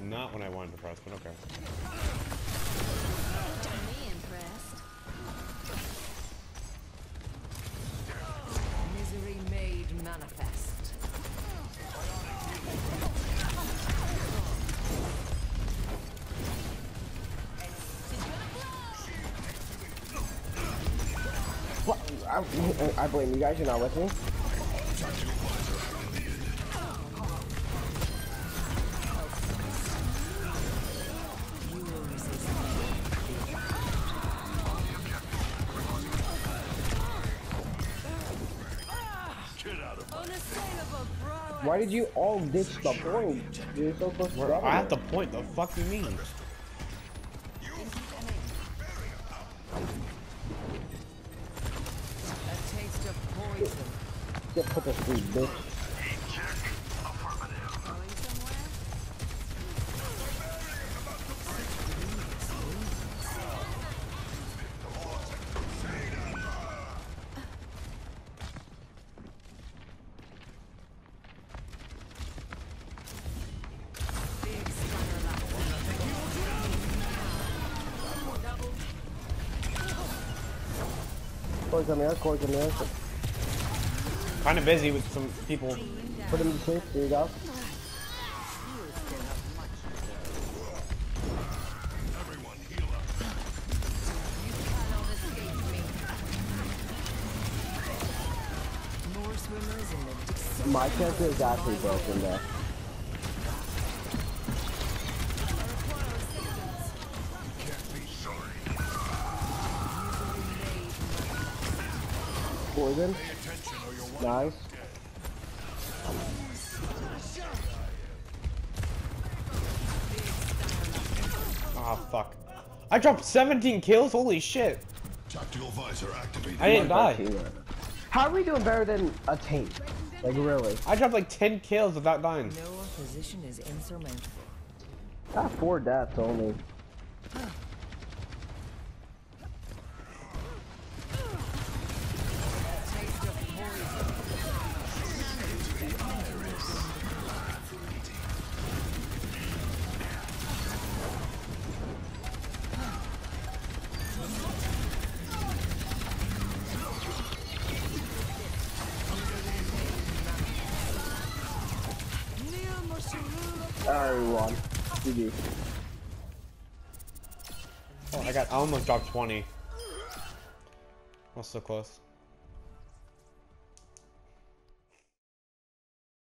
not when I wanted to press, but okay. Don't be impressed. Misery made manifest. What? I, I blame you guys. You're not listening. Why did you all ditch the point? You're so close to We're grabbing at it. the point. The fuck you mean? A taste of poison. Get put to sleep, bitch. Korey, come here. Korey, come here. Kind of busy with some people. Put him to sleep. There you go. cannot escape me. More swimmers in the dis- My character is actually broken there. Poison. Nice. Ah, fuck. I dropped 17 kills? Holy shit. Tactical visor activated. I didn't die. How are we doing better than a team? Like really? I dropped like 10 kills without dying. No opposition is insurmountable. Got four deaths only. Won. GG. Oh, I got I almost dropped 20. That's so close.